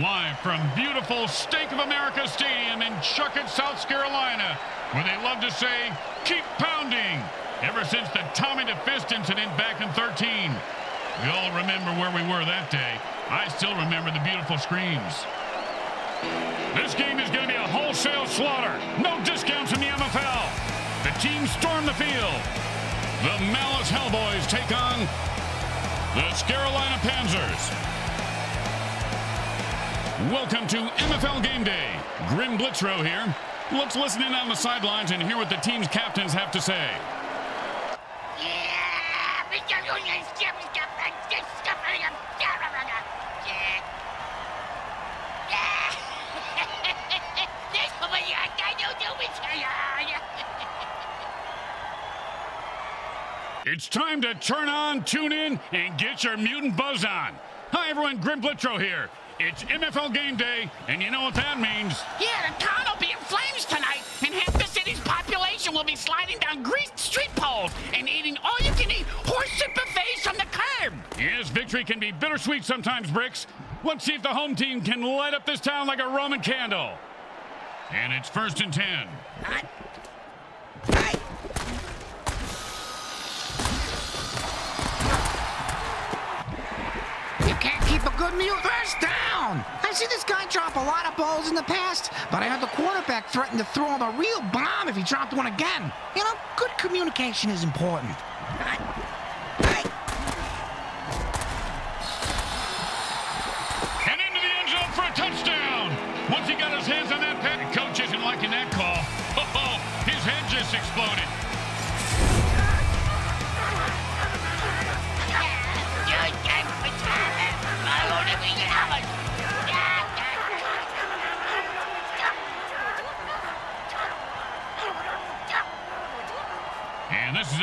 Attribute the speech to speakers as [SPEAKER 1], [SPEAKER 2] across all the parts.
[SPEAKER 1] Live from beautiful Stake of America Stadium in Chuckit, South Scarolina, where they love to say, keep pounding. Ever since the Tommy DeFist incident back in 13. We all remember where we were that day. I still remember the beautiful screams. This game is going to be a wholesale slaughter. No discounts in the MFL. The team storm the field. The Malice Hellboys take on the Scarolina Panzers. Welcome to MFL Game Day. Grim Blitzrow here. Let's listen in on the sidelines and hear what the team's captains have to say. It's time to turn on, tune in, and get your mutant buzz on. Hi, everyone. Grim Blitzrow here. It's MFL game day, and you know what that means.
[SPEAKER 2] Yeah, the town will be in flames tonight, and half the city's population will be sliding down greased street poles and eating all-you-can-eat horse buffets from the curb.
[SPEAKER 1] Yes, victory can be bittersweet sometimes, Bricks. Let's see if the home team can light up this town like a Roman candle. And it's first and ten.
[SPEAKER 2] Hot. Good meal first down. I've seen this guy drop a lot of balls in the past, but I heard the quarterback threaten to throw him a real bomb if he dropped one again. You know, good communication is important.
[SPEAKER 1] And into the end zone for a touchdown. Once he got his hands on that pad, coach isn't liking that call. Oh, his head just exploded.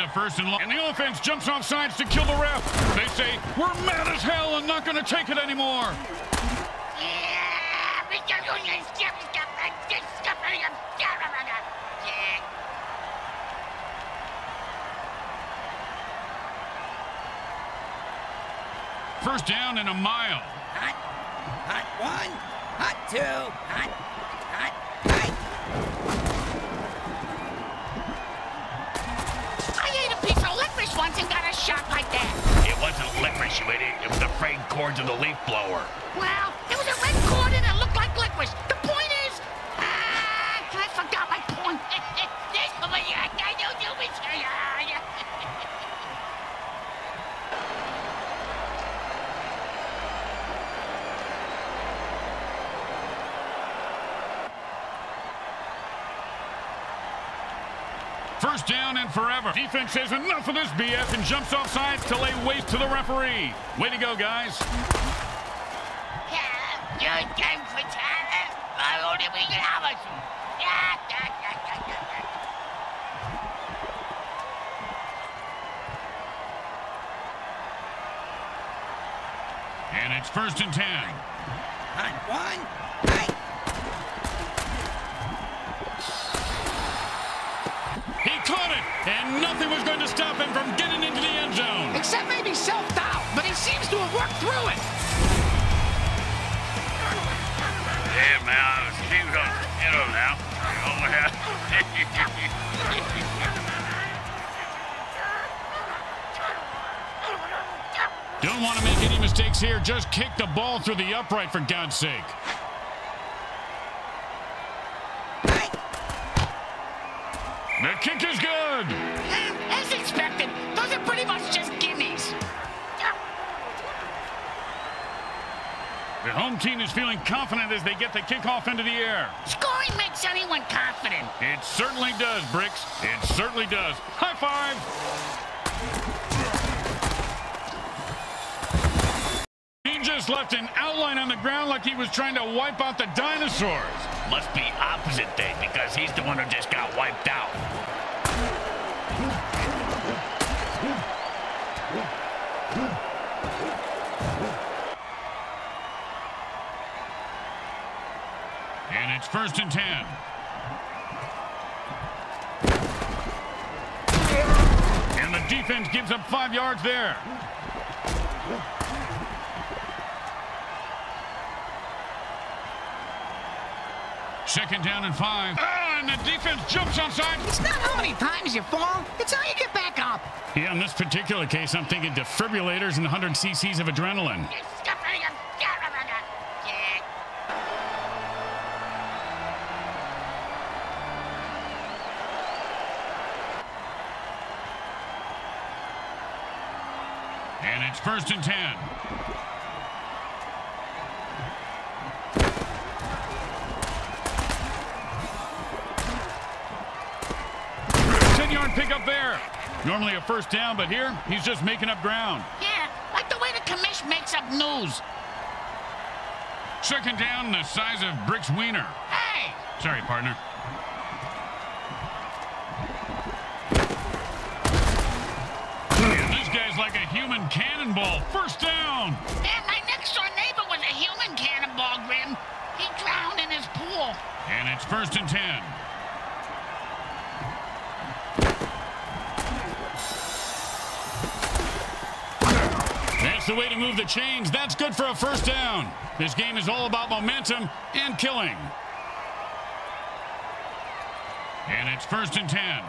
[SPEAKER 1] A first and long. And the offense jumps off sides to kill the ref. They say, we're mad as hell and not going to take it anymore. First down and a mile.
[SPEAKER 2] Hot, hot one, hot two, hot, hot, once and got a shot like that.
[SPEAKER 3] It wasn't licorice, you idiot. It was the frayed cords of the leaf blower.
[SPEAKER 2] Well, there was a red cord and it looked like licorice. The point is, ah, I forgot my point.
[SPEAKER 1] First down and forever. Defense says enough of this BS and jumps off sides to lay waste to the referee. Way to go, guys. And it's first and ten.
[SPEAKER 2] Hot one,
[SPEAKER 1] and nothing was going to stop him from getting into the end zone.
[SPEAKER 2] Except maybe self-doubt, but he seems to have worked through it.
[SPEAKER 3] Yeah, man. She was on, you know, now. Oh, yeah.
[SPEAKER 1] Don't want to make any mistakes here. Just kick the ball through the upright, for God's sake. Home team is feeling confident as they get the kickoff into the air.
[SPEAKER 2] Scoring makes anyone confident.
[SPEAKER 1] It certainly does, Bricks. It certainly does. High five. He just left an outline on the ground like he was trying to wipe out the dinosaurs.
[SPEAKER 3] Must be opposite day because he's the one who just got wiped out.
[SPEAKER 1] It's first and ten. And the defense gives up five yards there. Second down and five. Oh, and the defense jumps onside.
[SPEAKER 2] It's not how many times you fall, it's how you get back up.
[SPEAKER 1] Yeah, in this particular case, I'm thinking defibrillators and 100 cc's of adrenaline. First and 10. Ten-yard pickup there. Normally a first down, but here he's just making up ground.
[SPEAKER 4] Yeah, like the way the commish makes up news.
[SPEAKER 1] Second down, the size of Brick's wiener.
[SPEAKER 4] Hey!
[SPEAKER 1] Sorry, partner. Cannonball. First down.
[SPEAKER 4] Man, my next door neighbor was a human cannonball, Grim. He drowned in his pool.
[SPEAKER 1] And it's first and ten. That's the way to move the chains. That's good for a first down. This game is all about momentum and killing. And it's first and ten.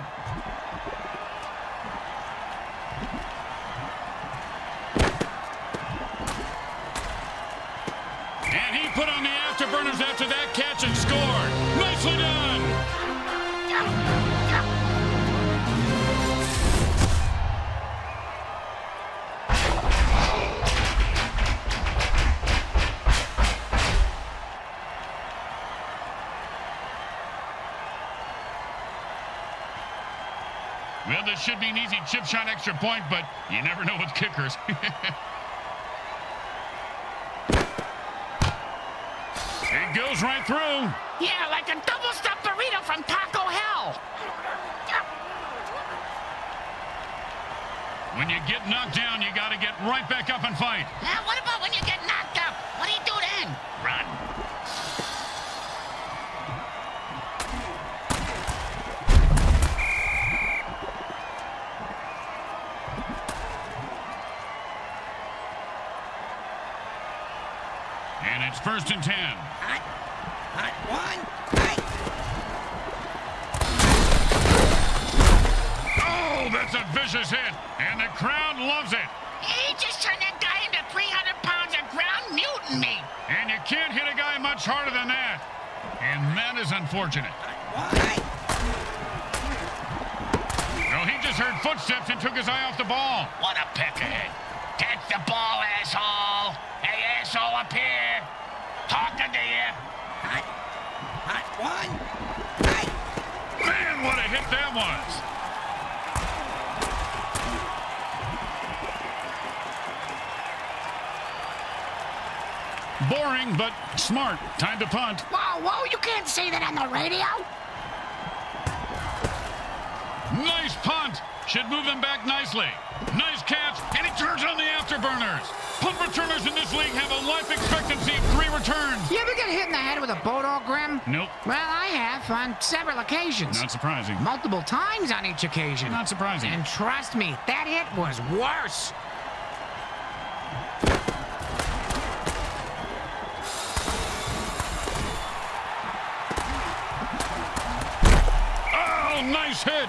[SPEAKER 1] Should be an easy chip shot extra point, but you never know with kickers. it goes right through.
[SPEAKER 4] Yeah, like a double stuffed burrito from Taco Hell.
[SPEAKER 1] When you get knocked down, you got to get right back up and fight.
[SPEAKER 4] Now, what about when you get knocked
[SPEAKER 1] first and ten.
[SPEAKER 2] Hot, hot one. Hey.
[SPEAKER 1] Oh, that's a vicious hit. And the crowd loves it.
[SPEAKER 4] He just turned that guy into 300 pounds of ground mutant meat.
[SPEAKER 1] And you can't hit a guy much harder than that. And that is unfortunate.
[SPEAKER 2] Hey.
[SPEAKER 1] No, he just heard footsteps and took his eye off the ball.
[SPEAKER 4] What a pick ahead. Take the ball, asshole. Hey, asshole, up here. Talking to you.
[SPEAKER 2] Hot, hot one. Hey.
[SPEAKER 1] Man, what a hit that was. Boring, but smart. Time to punt.
[SPEAKER 4] Whoa, whoa, you can't say that on the radio.
[SPEAKER 1] Nice punt. Should move them back nicely. Nice catch, and he turns on the afterburners. Punt returners in this league have a life expectancy of three returns.
[SPEAKER 2] You ever get hit in the head with a boat all grim?
[SPEAKER 1] Nope.
[SPEAKER 2] Well, I have on several occasions.
[SPEAKER 1] Not surprising.
[SPEAKER 2] Multiple times on each occasion.
[SPEAKER 1] Not surprising.
[SPEAKER 2] And trust me, that hit was worse.
[SPEAKER 1] Oh, nice hit.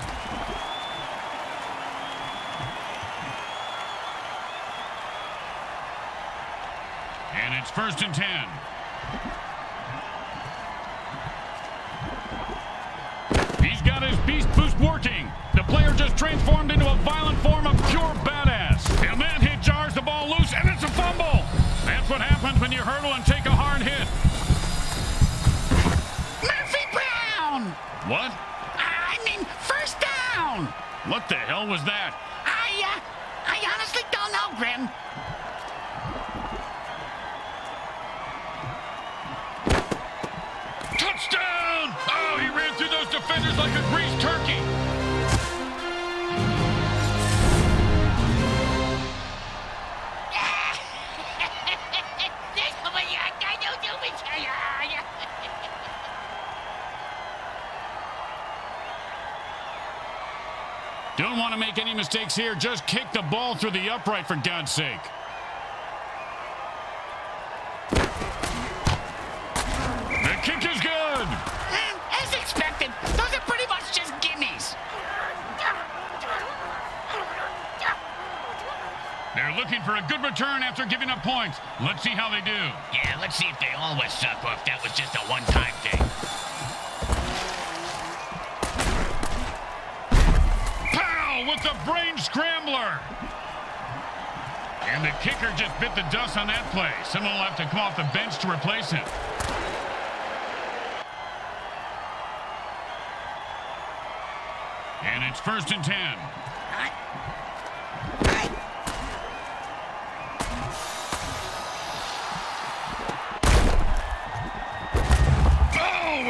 [SPEAKER 1] It's first and ten. He's got his beast boost working. The player just transformed into a violent form of pure badass. And that hit jars the ball loose, and it's a fumble. That's what happens when you hurdle and take a hard hit.
[SPEAKER 4] Murphy Brown.
[SPEAKER 1] What?
[SPEAKER 4] I mean, first down.
[SPEAKER 1] What the hell was that?
[SPEAKER 4] I, uh, I honestly don't know, Grim.
[SPEAKER 1] Through those defenders like a greased turkey. Don't want to make any mistakes here. Just kick the ball through the upright, for God's sake. They're looking for a good return after giving up points. Let's see how they do.
[SPEAKER 4] Yeah, let's see if they always suck or if that was just a one-time thing.
[SPEAKER 1] Pow with the brain scrambler. And the kicker just bit the dust on that play. Someone will have to come off the bench to replace him. And it's first and ten.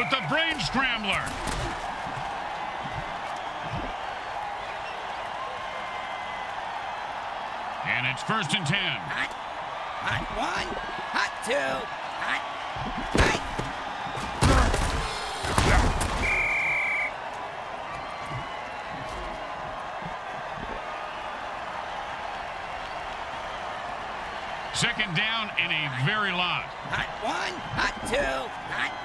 [SPEAKER 1] With the brain scrambler. And it's first and ten.
[SPEAKER 5] Hot, hot one, hot two, hot, hot.
[SPEAKER 1] Second down and a very lot.
[SPEAKER 5] Hot one, hot two, hot,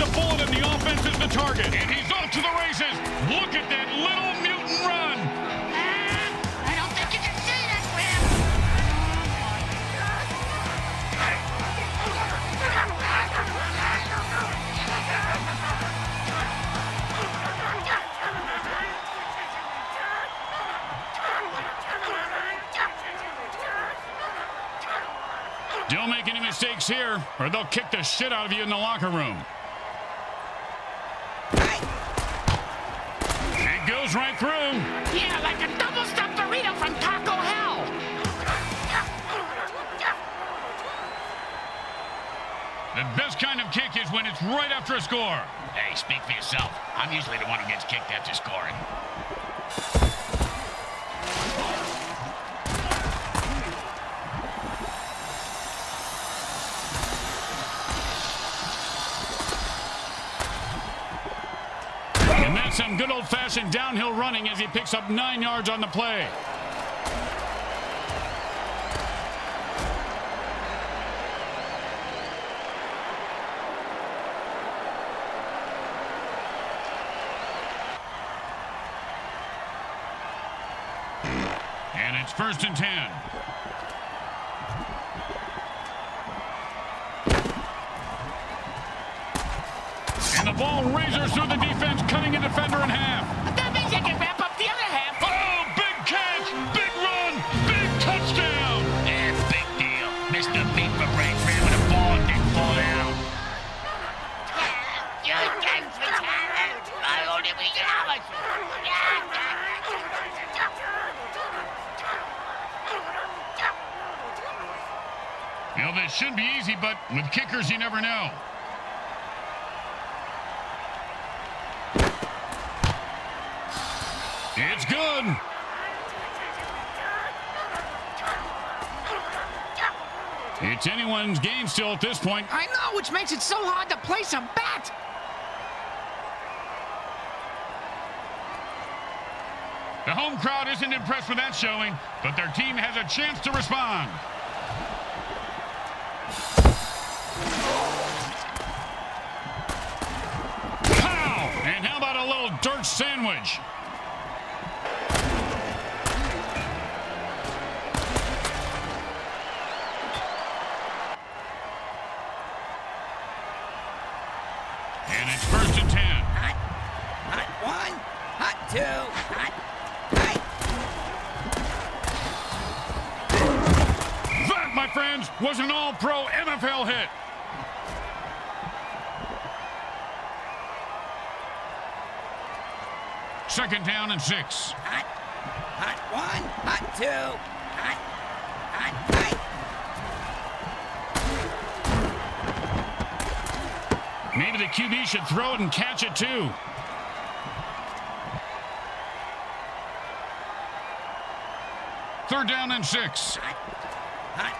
[SPEAKER 1] the bullet and the offense is the target. And he's off to the races. Look at that little mutant run.
[SPEAKER 4] I don't think you can see that.
[SPEAKER 1] Don't make any mistakes here, or they'll kick the shit out of you in the locker room. Goes right through.
[SPEAKER 4] Yeah, like a double-stuffed burrito from Taco Hell.
[SPEAKER 1] The best kind of kick is when it's right after a score.
[SPEAKER 4] Hey, speak for yourself. I'm usually the one who gets kicked after scoring.
[SPEAKER 1] Downhill running as he picks up nine yards on the play. And it's first and ten. And the ball razors through the defense, cutting a defender in half. Should be easy, but with kickers, you never know. It's good. It's anyone's game still at this point.
[SPEAKER 2] I know, which makes it so hard to place a bet.
[SPEAKER 1] The home crowd isn't impressed with that showing, but their team has a chance to respond. Dirt sandwich? And it's first and ten.
[SPEAKER 5] Hot, hot one, hot two, hot, hot.
[SPEAKER 1] That, my friends, was an all-pro MFL hit. Second down and six.
[SPEAKER 5] Hot, hot one, hot two, hot, hot, hot.
[SPEAKER 1] Maybe the QB should throw it and catch it too. Third down and six.
[SPEAKER 5] Hot, hot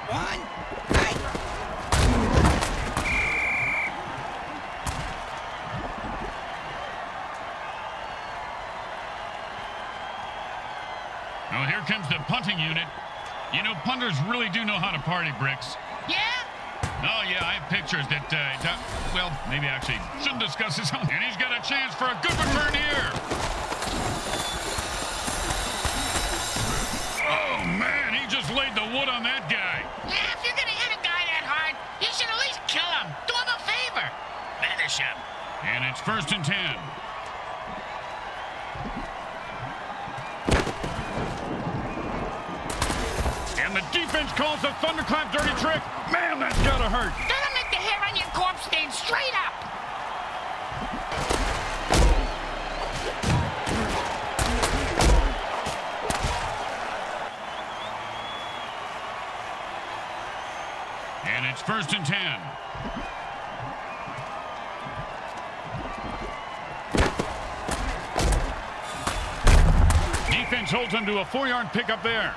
[SPEAKER 5] one,
[SPEAKER 1] here comes the punting unit. You know, punters really do know how to party, Bricks.
[SPEAKER 4] Yeah?
[SPEAKER 1] Oh, yeah, I have pictures that, uh, well, maybe actually shouldn't discuss this. And he's got a chance for a good return here. Oh, man, he just laid the wood on that guy.
[SPEAKER 4] Yeah, if you're gonna hit a guy that hard, you should at least kill him. Do him a favor. Finish him.
[SPEAKER 1] And it's first and ten. And the defense calls the thunderclap dirty trick. Man, that's gotta hurt.
[SPEAKER 4] That'll make the hair on your corpse stand straight up.
[SPEAKER 1] And it's first and ten. Defense holds him to a four-yard pickup there.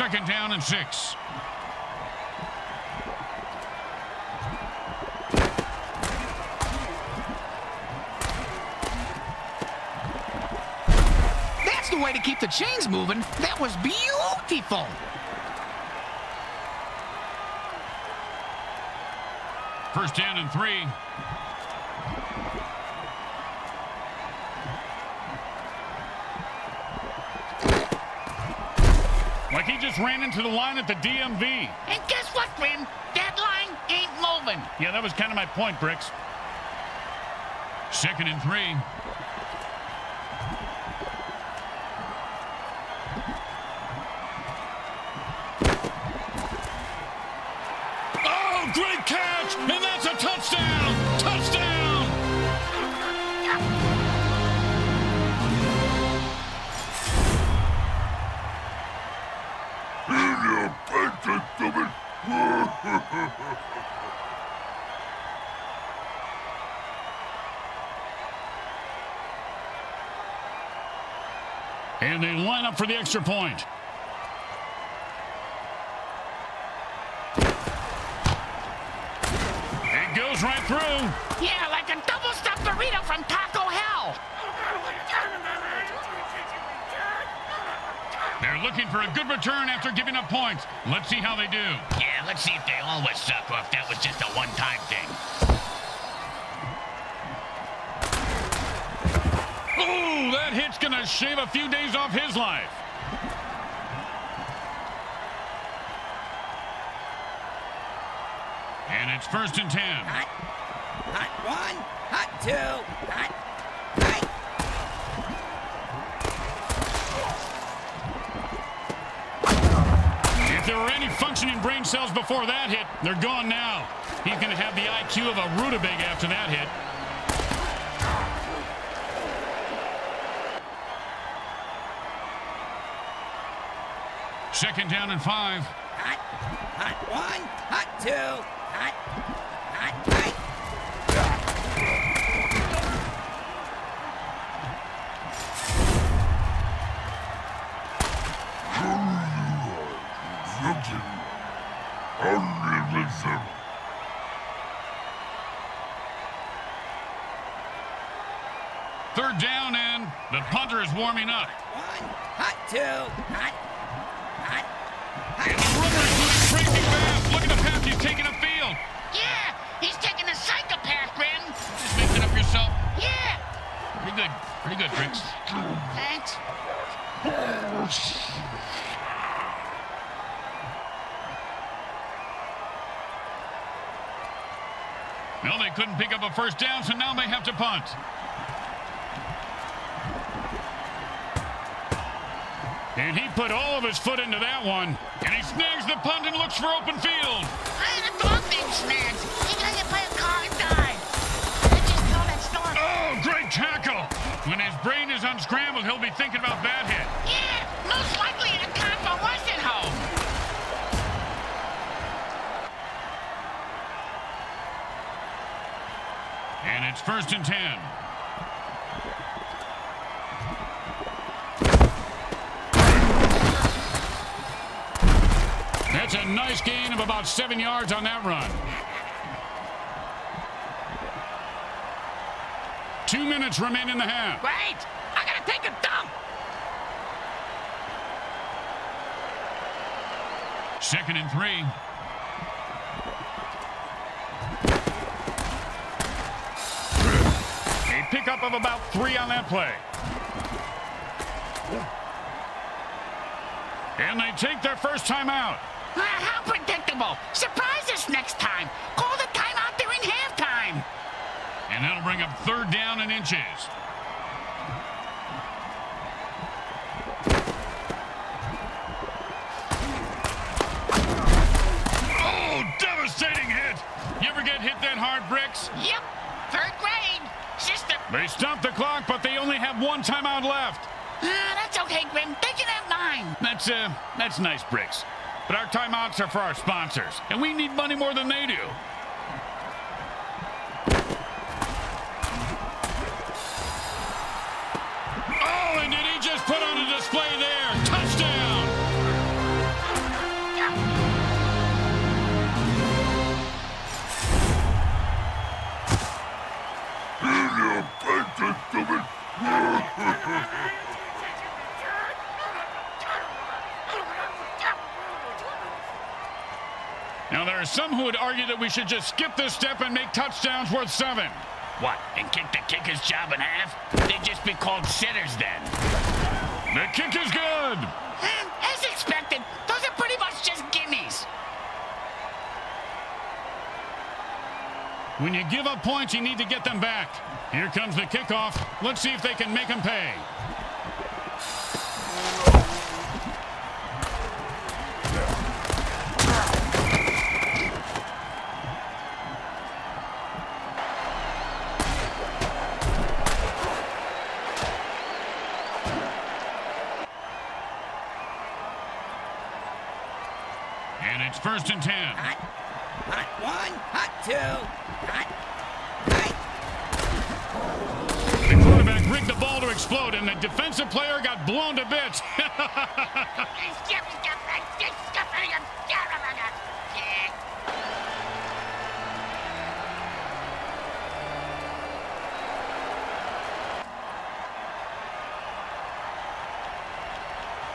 [SPEAKER 1] Second down and six.
[SPEAKER 2] That's the way to keep the chains moving. That was beautiful.
[SPEAKER 1] First down and three. He just ran into the line at the DMV.
[SPEAKER 4] And guess what, Grim? That line ain't moving.
[SPEAKER 1] Yeah, that was kind of my point, Bricks. Second and three. Line up for the extra point. It goes right through.
[SPEAKER 4] Yeah, like a double stuffed burrito from Taco Hell.
[SPEAKER 1] They're looking for a good return after giving up points. Let's see how they do.
[SPEAKER 4] Yeah, let's see if they always suck or if that was just a one-time thing.
[SPEAKER 1] Ooh, that hit's going to shave a few days off his life. And it's first and ten.
[SPEAKER 5] Hot. Hot one. Hot two. Hot. Hot.
[SPEAKER 1] If there were any functioning brain cells before that hit, they're gone now. He's going to have the IQ of a rutabaga after that hit. Second down and five.
[SPEAKER 5] Hot. Hot one. Hot two. Hot. Hot. Hot.
[SPEAKER 1] Third down and the punter is warming up.
[SPEAKER 5] One. Hot two. Hot. Hot.
[SPEAKER 1] Look at the path he's taking upfield.
[SPEAKER 4] Yeah, he's taking a psychopath, Grim.
[SPEAKER 1] Just mix it up yourself.
[SPEAKER 4] Yeah,
[SPEAKER 1] Pretty good. Pretty good, Bricks.
[SPEAKER 4] thanks.
[SPEAKER 1] No, they couldn't pick up a first down, so now they have to punt. And he put all of his foot into that one. And he snags the punt and looks for open field.
[SPEAKER 4] I had a dog named Snags. He got hit by a car and died. I just know that story.
[SPEAKER 1] Oh, great tackle. When his brain is unscrambled, he'll be thinking about that hit.
[SPEAKER 4] Yeah, most likely in a convalescent home.
[SPEAKER 1] And it's first and ten. a nice gain of about seven yards on that run. Two minutes remain in the half.
[SPEAKER 2] Wait! I gotta take a dump!
[SPEAKER 1] Second and three. A pickup of about three on that play. And they take their first time out.
[SPEAKER 4] Uh, how predictable. Surprise us next time. Call the timeout during halftime.
[SPEAKER 1] And that'll bring up third down and inches. Oh, devastating hit. You ever get hit that hard, Bricks?
[SPEAKER 4] Yep. Third grade. System.
[SPEAKER 1] They stopped the clock, but they only have one timeout left.
[SPEAKER 4] Uh, that's okay, Grim. They can have nine.
[SPEAKER 1] That's, uh, that's nice, Bricks. But our timeouts are for our sponsors, and we need money more than they do. Oh, and did he just put on a display there? Touchdown! Now, there are some who would argue that we should just skip this step and make touchdowns worth seven.
[SPEAKER 4] What, and kick the kicker's job in half? They'd just be called sitters then.
[SPEAKER 1] The kick is good.
[SPEAKER 4] Eh, As expected, those are pretty much just gimmies.
[SPEAKER 1] When you give up points, you need to get them back. Here comes the kickoff. Let's see if they can make them pay. And it's first and ten.
[SPEAKER 5] Hot, hot one, hot two, hot, hot.
[SPEAKER 1] The quarterback rigged the ball to explode, and the defensive player got blown to bits.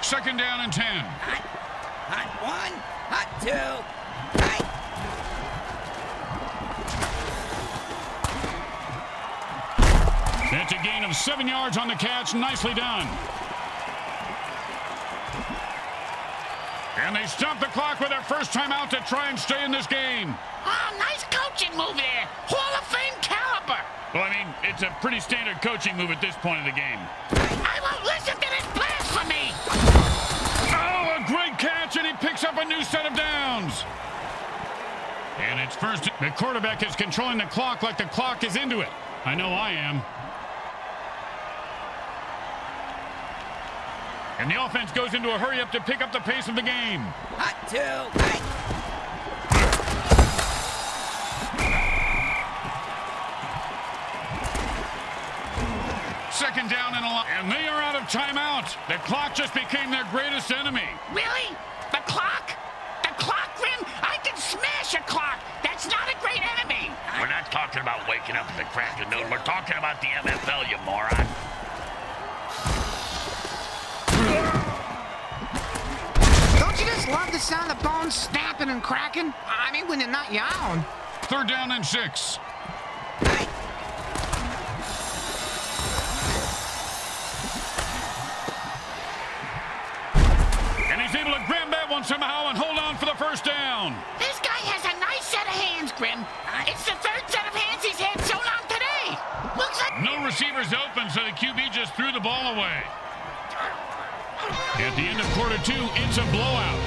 [SPEAKER 1] Second down and ten.
[SPEAKER 5] Hot, hot one, hot two, hot.
[SPEAKER 1] That's a gain of seven yards on the catch. Nicely done. And they stop the clock with their first time out to try and stay in this game.
[SPEAKER 4] Oh, nice coaching move there. Hall of Fame caliber.
[SPEAKER 1] Well, I mean, it's a pretty standard coaching move at this point of the game. A new set of downs. And it's first. The quarterback is controlling the clock like the clock is into it. I know I am. And the offense goes into a hurry up to pick up the pace of the game.
[SPEAKER 5] Hot two.
[SPEAKER 1] Second down and a lot. And they are out of timeout. The clock just became their greatest enemy.
[SPEAKER 4] Really? The clock? The clock, Grim? I can smash a clock. That's not a great enemy.
[SPEAKER 3] We're not talking about waking up at the crack of noon. We're talking about the MFL, you moron.
[SPEAKER 2] Don't you just love the sound of bones snapping and cracking? I mean, when they're not your own.
[SPEAKER 1] Third down and six. First down.
[SPEAKER 4] This guy has a nice set of hands, Grim. Uh, it's the third set of hands he's had sewn on today. Looks like...
[SPEAKER 1] No receivers open, so the QB just threw the ball away. At the end of quarter two, it's a blowout.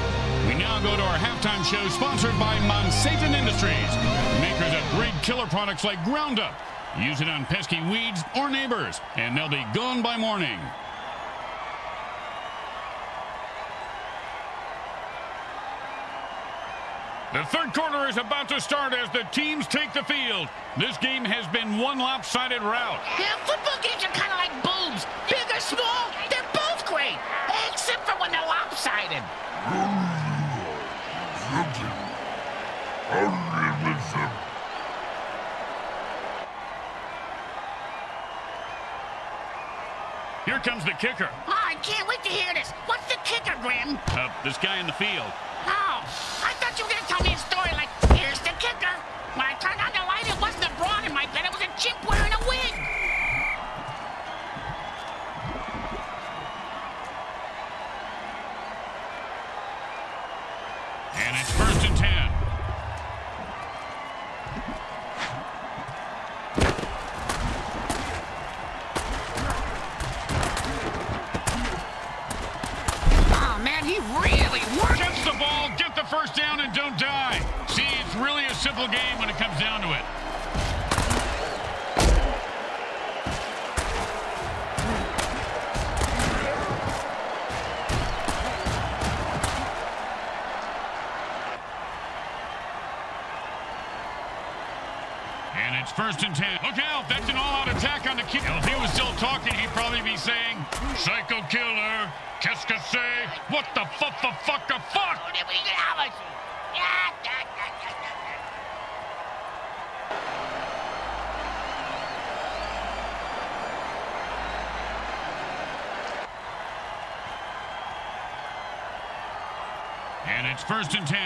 [SPEAKER 1] We now go to our halftime show sponsored by Monsatan Industries, makers of great killer products like Groundup. Use it on pesky weeds or neighbors, and they'll be gone by morning. The third quarter is about to start as the teams take the field. This game has been one lopsided rout.
[SPEAKER 4] Yeah, football games are kind of like boobs. Big or small, they're both great. Except for when they're lopsided.
[SPEAKER 1] Here comes the kicker.
[SPEAKER 4] Oh, I can't wait to hear this. What's the kicker, Grim?
[SPEAKER 1] Uh, this guy in the field.
[SPEAKER 4] Oh, thought you were going to tell me a story like, here's the kicker. When I turned on the light, it wasn't a broad in my bed. It was a chimp wearing a wig.
[SPEAKER 1] And it's attack on the. If he was still talking, he'd probably be saying, Psycho killer, qu'est-ce que c'est? What the fuck, the fuck, the fuck? And it's first and ten.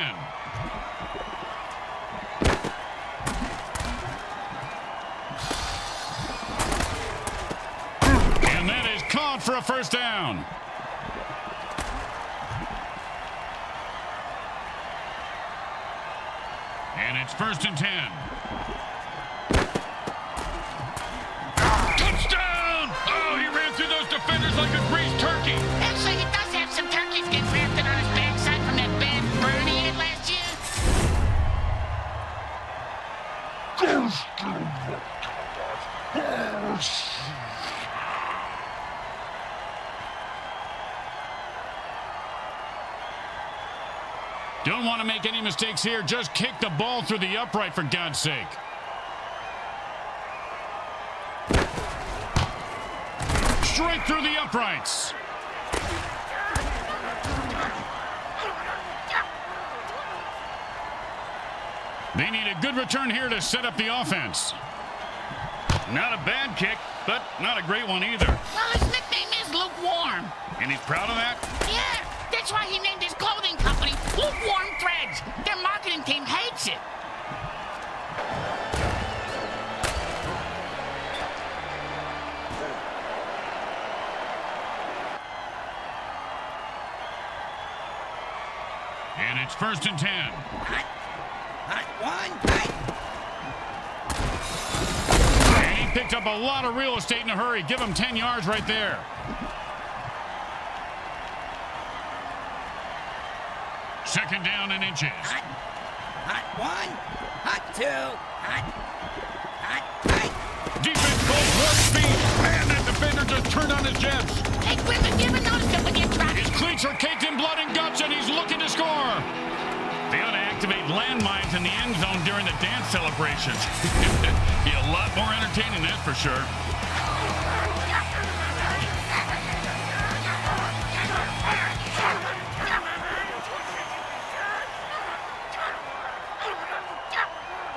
[SPEAKER 1] Don't want to make any mistakes here. Just kick the ball through the upright, for God's sake. Straight through the uprights. They need a good return here to set up the offense. Not a bad kick, but not a great one either.
[SPEAKER 4] Well, his nickname is Lukewarm.
[SPEAKER 1] And he's proud of that?
[SPEAKER 4] Yeah, that's why he named his clothing company Lukewarm Threads. Their marketing team hates it.
[SPEAKER 1] And it's first and ten.
[SPEAKER 5] Hot. Hot one. Hot.
[SPEAKER 1] He picked up a lot of real estate in a hurry. Give him 10 yards right there. Second down and inches.
[SPEAKER 5] Hot. Hot one. Hot two. Hot. Hot. Hot.
[SPEAKER 1] Defense goes warp speed. Man, that defender just turned on his jets.
[SPEAKER 4] Hey, Griffin, you ever notice that when you're trying
[SPEAKER 1] His cleats are caked in blood and guts, and he's looking to score. They to landmines in the end zone during the dance celebrations. Be a lot more entertaining, that's for sure.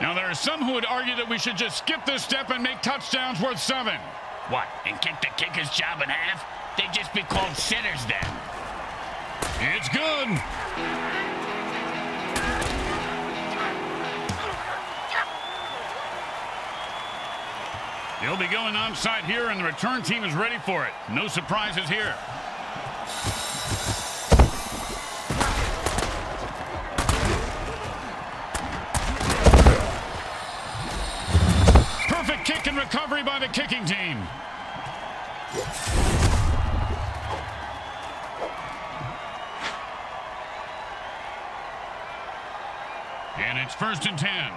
[SPEAKER 1] Now, there are some who would argue that we should just skip this step and make touchdowns worth seven.
[SPEAKER 4] What, and kick the kicker's job in half? They'd just be called sitters then.
[SPEAKER 1] It's good. They'll be going onside here, and the return team is ready for it. No surprises here. Perfect kick and recovery by the kicking team. And it's first and ten.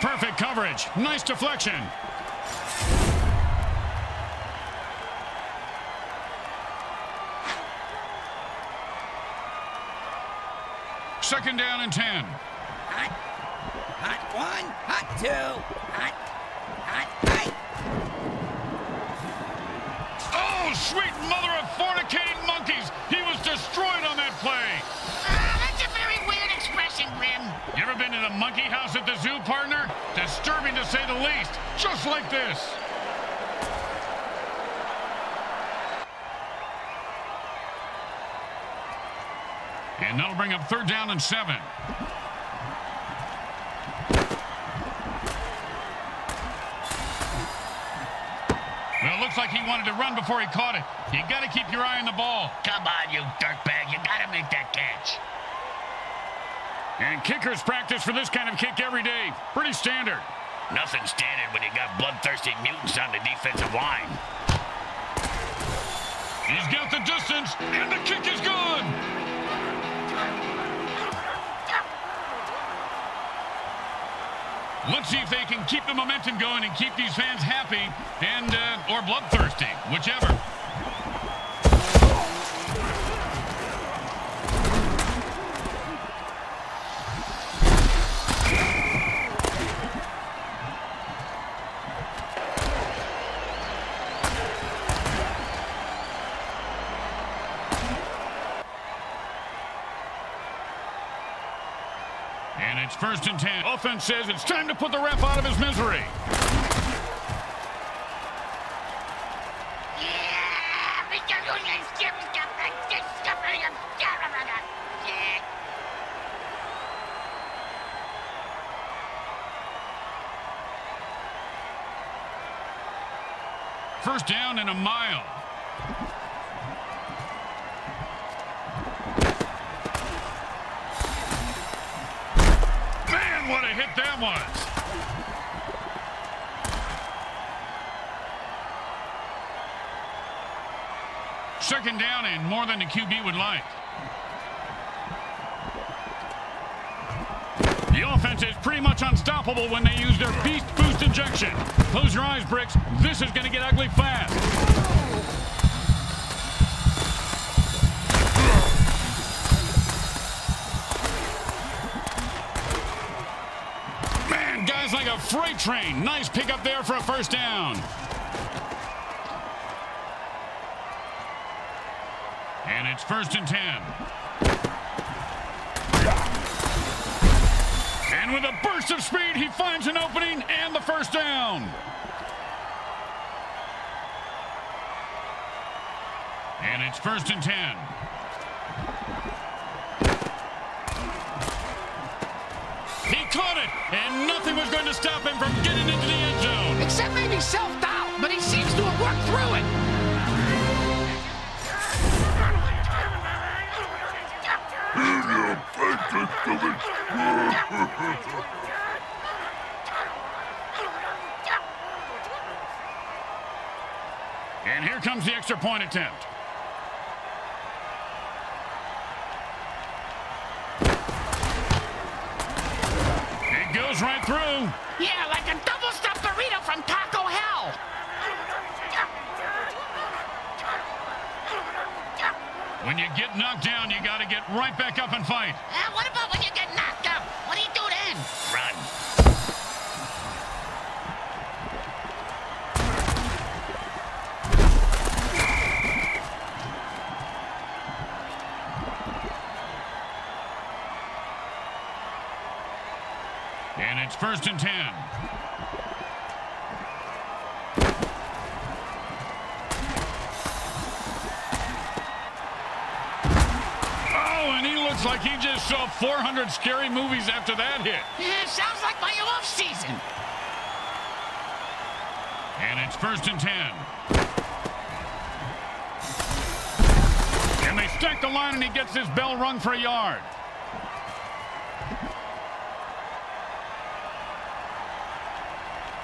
[SPEAKER 1] Perfect coverage. Nice deflection. Second down and ten.
[SPEAKER 5] Hot. Hot one. Hot two. Hot. Hot. Hot.
[SPEAKER 1] Oh, sweet mother of fornicating monkeys. You ever been in a monkey house at the zoo, partner? Disturbing to say the least, just like this. And that'll bring up third down and seven. Well, it looks like he wanted to run before he caught it. You got to keep your eye on the ball.
[SPEAKER 4] Come on, you dirtbag. You got to make that catch.
[SPEAKER 1] And kickers practice for this kind of kick every day. Pretty standard.
[SPEAKER 4] Nothing standard when you got bloodthirsty mutants on the defensive line.
[SPEAKER 1] He's got the distance, and the kick is good. Let's see if they can keep the momentum going and keep these fans happy and uh, or bloodthirsty, whichever. Offense says it's time to put the ref out of his misery. First down and a mile. What a hit that was. Second down and more than the QB would like. The offense is pretty much unstoppable when they use their Beast Boost injection. Close your eyes, Bricks. This is going to get ugly fast. Freight train. Nice pickup there for a first down. And it's first and ten. And with a burst of speed, he finds an opening and the first down. And it's first and ten. Was going to stop him from getting into the end zone.
[SPEAKER 2] Except maybe self-doubt, but he seems to have worked through it.
[SPEAKER 1] And here comes the extra point attempt. It goes
[SPEAKER 2] Yeah, like a double-stuffed burrito from Taco Hell.
[SPEAKER 1] When you get knocked down, you got to get right back up and fight.
[SPEAKER 4] Uh, what about when you get knocked out? What do you do then? Run.
[SPEAKER 1] And it's first and ten. Oh, and he looks like he just saw 400 scary movies after that hit.
[SPEAKER 2] Yeah, sounds like my off season.
[SPEAKER 1] And it's first and ten. And they stack the line, and he gets his bell rung for a yard.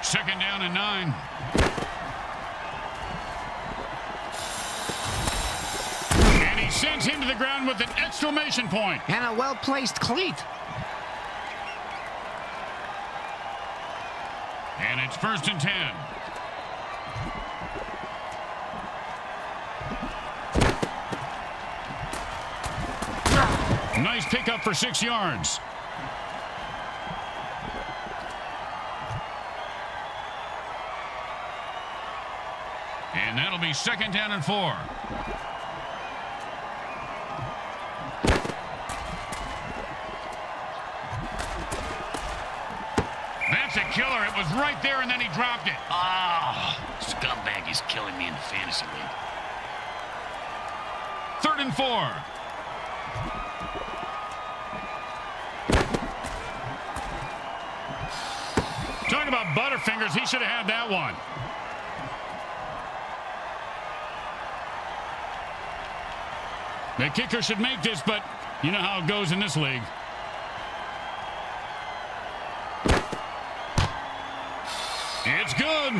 [SPEAKER 1] Second down and nine. And he sends him to the ground with an exclamation point.
[SPEAKER 2] And a well-placed cleat.
[SPEAKER 1] And it's first and ten. Nice pickup for six yards. second down and four. That's a killer. It was right there, and then he dropped it.
[SPEAKER 4] Ah, oh, scumbag is killing me in the fantasy league.
[SPEAKER 1] Third and four. Talking about Butterfingers, he should have had that one. The kicker should make this, but you know how it goes in this league. It's good.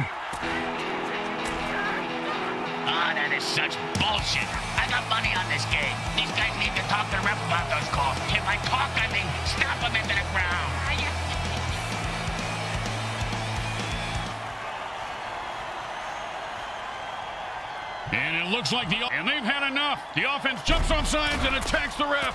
[SPEAKER 4] Oh, that is such bullshit. I got money on this game. These guys need to talk to the ref about those calls. If I talk, I mean snap them into the ground.
[SPEAKER 1] Looks like the... And they've had enough. The offense jumps on signs and attacks the ref.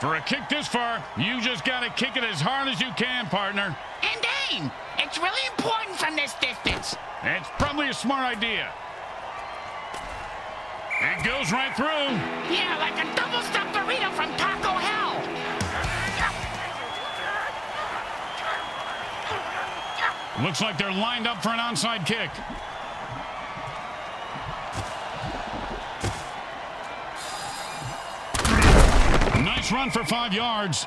[SPEAKER 1] For a kick this far, you just got to kick it as hard as you can, partner.
[SPEAKER 4] And aim. It's really important from this distance.
[SPEAKER 1] It's probably a smart idea. It goes right through.
[SPEAKER 4] Yeah, like a double stuffed burrito from Taco Hell.
[SPEAKER 1] Looks like they're lined up for an onside kick. Nice run for five yards.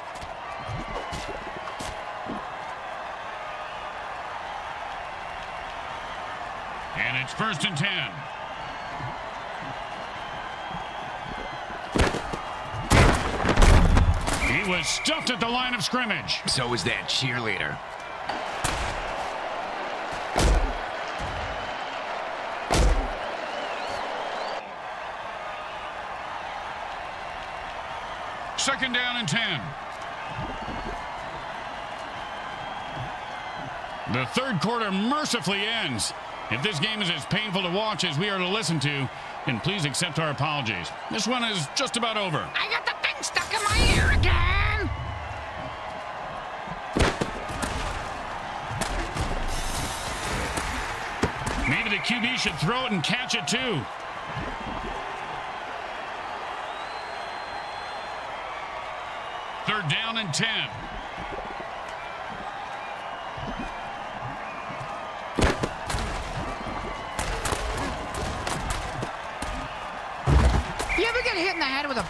[SPEAKER 1] And it's first and ten. He was stuffed at the line of scrimmage.
[SPEAKER 2] So was that cheerleader.
[SPEAKER 1] Second down and 10. The third quarter mercifully ends. If this game is as painful to watch as we are to listen to, then please accept our apologies. This one is just about over.
[SPEAKER 2] I got the thing stuck in my ear again.
[SPEAKER 1] Maybe the QB should throw it and catch it too. Third down and 10.
[SPEAKER 2] You ever get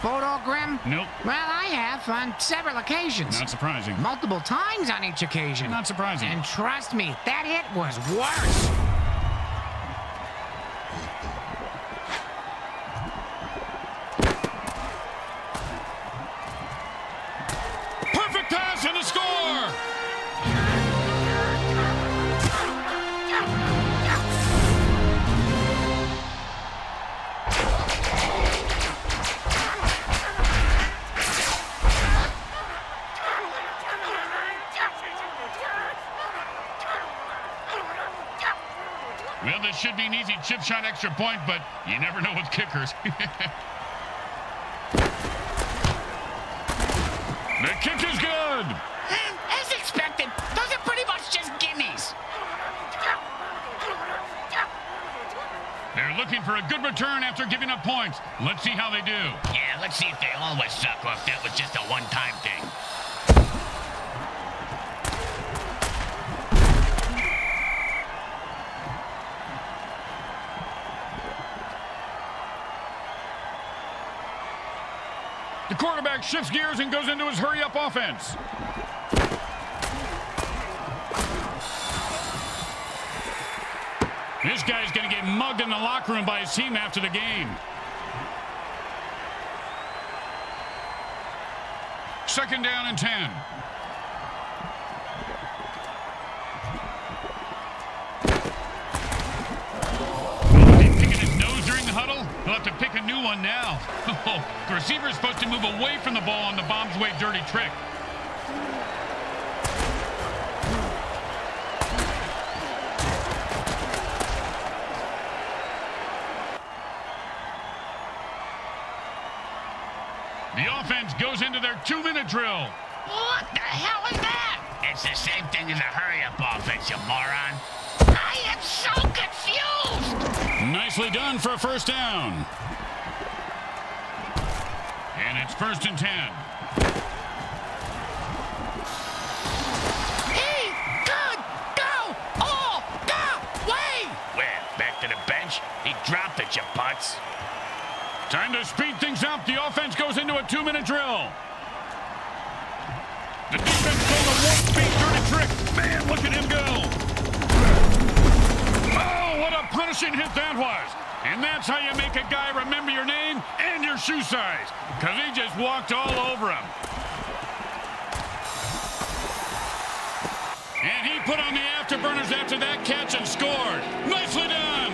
[SPEAKER 2] hit in the head with a boat all grim?
[SPEAKER 1] Nope.
[SPEAKER 2] Well, I have on several occasions.
[SPEAKER 1] Not surprising.
[SPEAKER 2] Multiple times on each occasion.
[SPEAKER 1] Not surprising.
[SPEAKER 2] And trust me, that hit was worse.
[SPEAKER 1] Chip shot extra point, but you never know with kickers. the kick is good.
[SPEAKER 4] Mm, as expected, those are pretty much just gimmies.
[SPEAKER 1] They're looking for a good return after giving up points. Let's see how they do.
[SPEAKER 4] Yeah, let's see if they always suck or if that was just a one-time thing.
[SPEAKER 1] The quarterback shifts gears and goes into his hurry-up offense. This guy's going to get mugged in the locker room by his team after the game. Second down and 10. Away from the ball on the bomb's way dirty trick. The offense goes into their two-minute drill.
[SPEAKER 4] What the hell is that? It's the same thing as a hurry-up offense, you moron. I am so confused.
[SPEAKER 1] Nicely done for a first down and it's first and ten. He could go all the way.
[SPEAKER 4] Well, back to the bench. He dropped it, you putz.
[SPEAKER 1] Time to speed things up. The offense goes into a two-minute drill. The defense goes a one-speed dirty trick. Man, look at him go. Oh, what a punishing hit that was. And that's how you make a guy remember your name and your shoe size. Because he just walked all over him. And he put on the afterburners after that catch and scored. Nicely done.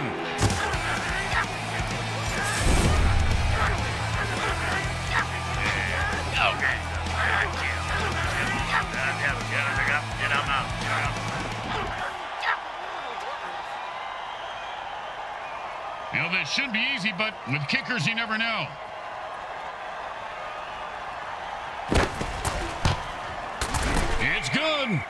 [SPEAKER 3] Okay. Get him out.
[SPEAKER 1] You know, this should be easy, but with kickers, you never know. It's good.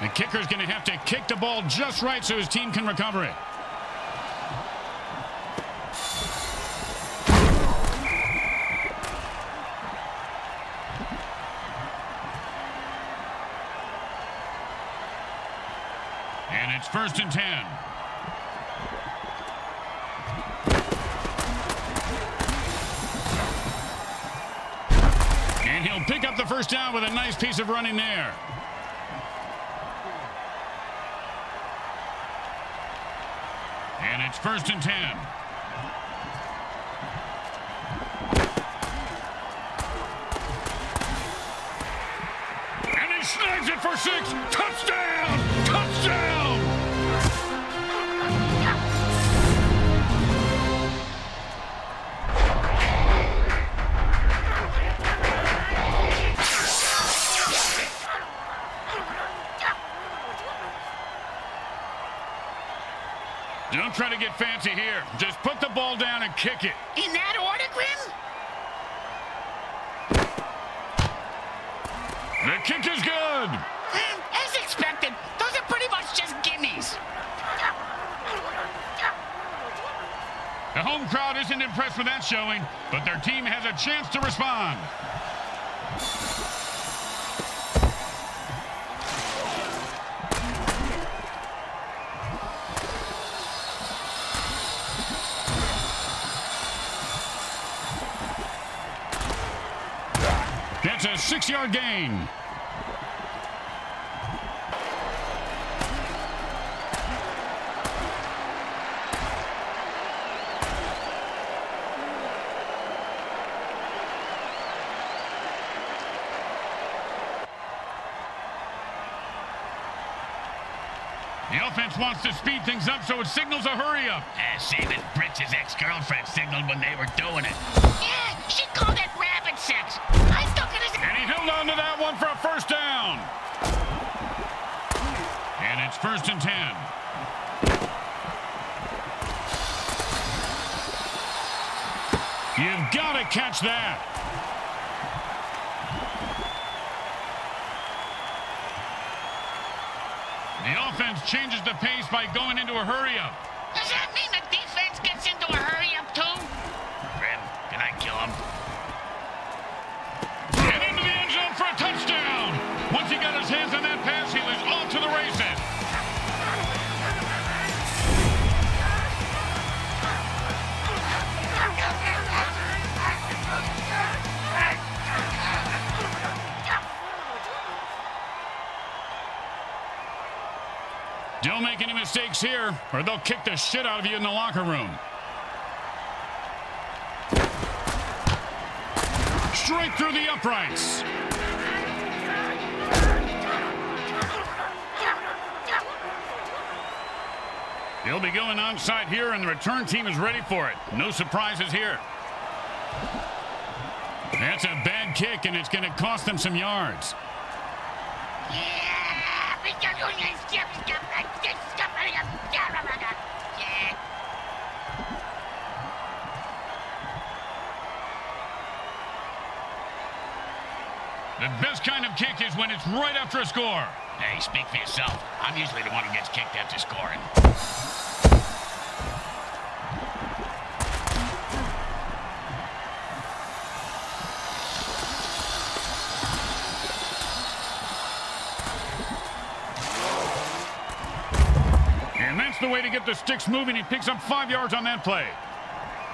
[SPEAKER 1] The kicker's going to have to kick the ball just right so his team can recover it. And it's first and ten. And he'll pick up the first down with a nice piece of running there. And it's first and ten. And he snags it for six. Touchdown! Kick it.
[SPEAKER 4] In that order, Grim?
[SPEAKER 1] The kick is good.
[SPEAKER 4] Hmm, as expected, those are pretty much just gimmies.
[SPEAKER 1] The home crowd isn't impressed with that showing, but their team has a chance to respond. A six-yard gain. The offense wants to speed things up, so it signals a hurry up.
[SPEAKER 4] Uh, same as Bricks's ex-girlfriend signaled when they were doing it.
[SPEAKER 1] Held on to that one for a first down. And it's first and ten. You've got to catch that. The offense changes the pace by going into a hurry-up. Don't make any mistakes here, or they'll kick the shit out of you in the locker room. Straight through the uprights. He'll be going onside here, and the return team is ready for it. No surprises here. That's a bad kick, and it's going to cost them some yards. The best kind of kick is when it's right after a score.
[SPEAKER 4] Hey, speak for yourself. I'm usually the one who gets kicked after scoring.
[SPEAKER 1] And that's the way to get the sticks moving. He picks up five yards on that play.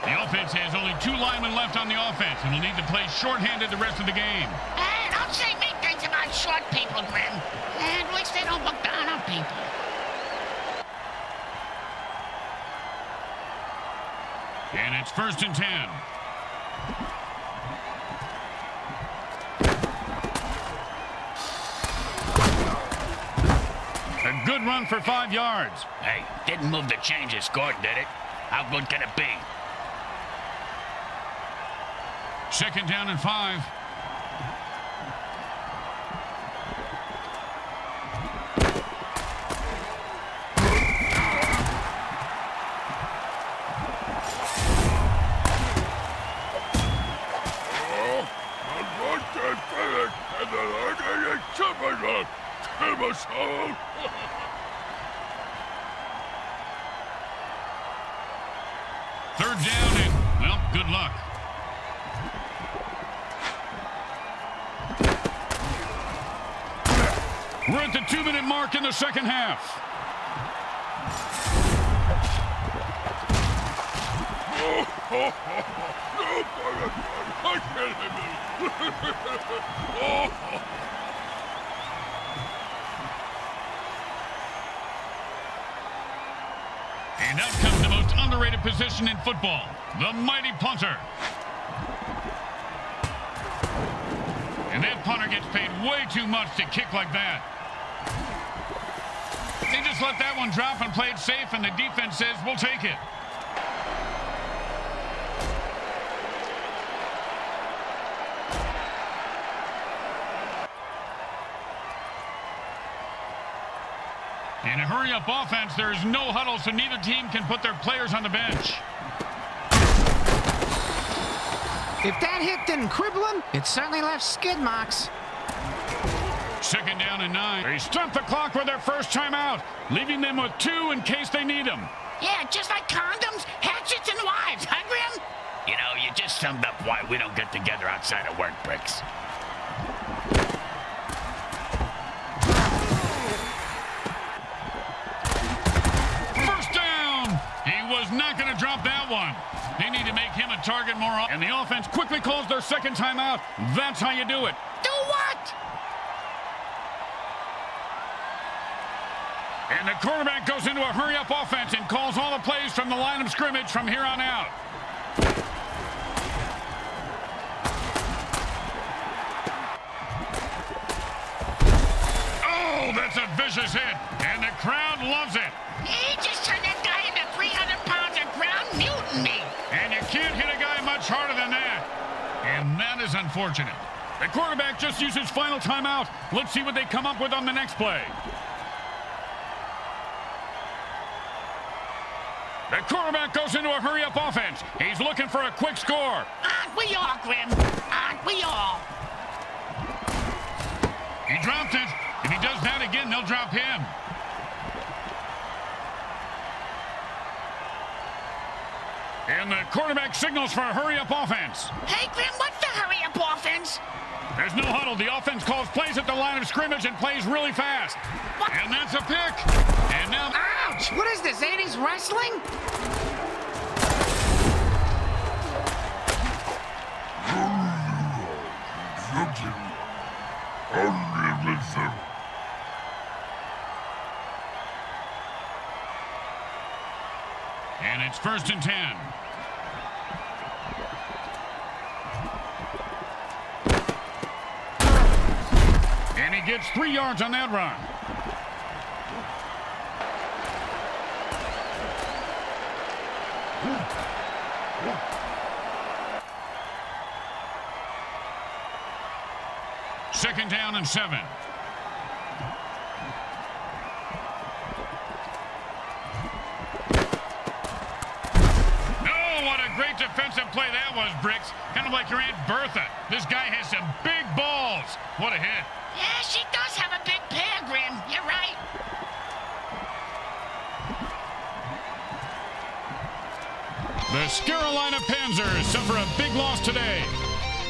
[SPEAKER 1] The offense has only two linemen left on the offense and will need to play shorthanded the rest of the game
[SPEAKER 4] people, Grim. At least they don't look down on people.
[SPEAKER 1] And it's first and ten. A good run for five yards.
[SPEAKER 4] Hey, didn't move the change and scored, did it? How good can it be?
[SPEAKER 1] Second down and five. Mark in the second half. And out comes the most underrated position in football, the mighty punter. And that punter gets paid way too much to kick like that. Let that one drop and play it safe, and the defense says, we'll take it. In a hurry-up offense, there is no huddle, so neither team can put their players on the bench.
[SPEAKER 2] If that hit didn't cripple him, it certainly left skid marks.
[SPEAKER 1] Second down and nine. They stumped the clock with their first timeout, leaving them with two in case they need them.
[SPEAKER 4] Yeah, just like condoms, hatchets, and wives, huh, Grim? You know, you just summed up why we don't get together outside of work, Bricks.
[SPEAKER 1] First down. He was not going to drop that one. They need to make him a target more often. And the offense quickly calls their second timeout. That's how you do it.
[SPEAKER 4] Do what?
[SPEAKER 1] And the quarterback goes into a hurry-up offense and calls all the plays from the line of scrimmage from here on out. Oh, that's a vicious hit, and the crowd loves it.
[SPEAKER 4] He just turned that guy into 300 pounds of ground mutiny.
[SPEAKER 1] And you can't hit a guy much harder than that. And that is unfortunate. The quarterback just used his final timeout. Let's see what they come up with on the next play. The quarterback goes into a hurry-up offense. He's looking for a quick score.
[SPEAKER 4] Aren't we all, Grim? Aren't we all?
[SPEAKER 1] He dropped it. If he does that again, they'll drop him. And the quarterback signals for a hurry-up offense.
[SPEAKER 4] Hey, Grim, what's the hurry-up offense?
[SPEAKER 1] There's no huddle. The offense calls plays at the line of scrimmage and plays really fast.
[SPEAKER 4] What?
[SPEAKER 1] And that's a pick. And now...
[SPEAKER 2] Ouch! What is this, 80s wrestling?
[SPEAKER 1] And it's first and ten. And gets three yards on that run. Second down and seven. Oh, what a great defensive play that was, Bricks. Kind of like your Aunt Bertha. This guy has some big balls. What a hit.
[SPEAKER 4] Yeah, she does have a big pair, Grim. You're right.
[SPEAKER 1] The Scarolina Panzers suffer a big loss today.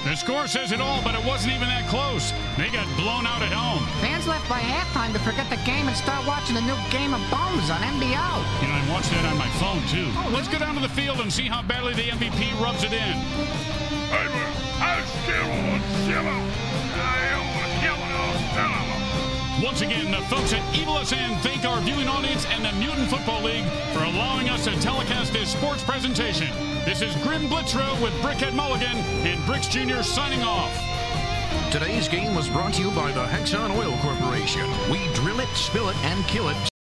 [SPEAKER 1] The score says it all, but it wasn't even that close. They got blown out at home.
[SPEAKER 2] Fans left by halftime to forget the game and start watching the new Game of Bones on NBO.
[SPEAKER 1] You know, I watched that on my phone, too. Oh, Let's go down to the field and see how badly the MVP rubs it in. Once again, the folks at Evil SN thank our viewing audience and the Mutant Football League for allowing us to telecast this sports presentation. This is Grim Blitzrow with Brickhead Mulligan and Bricks Jr. signing off.
[SPEAKER 6] Today's game was brought to you by the Hexon Oil Corporation. We drill it, spill it, and kill it